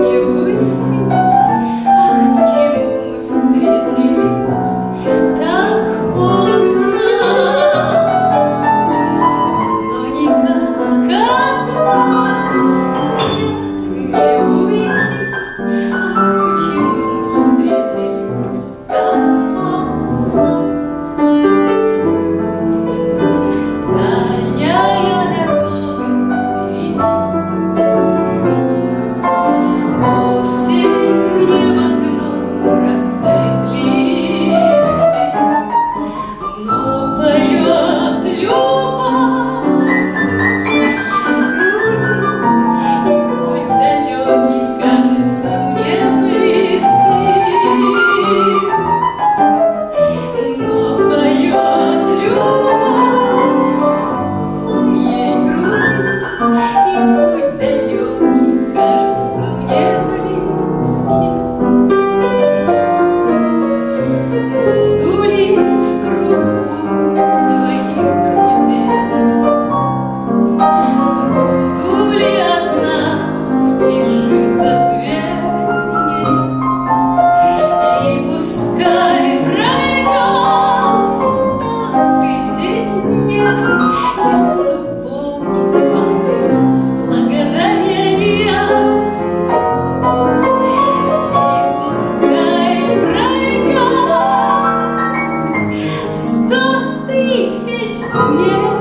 не уйти. muito delícia. благодарностью.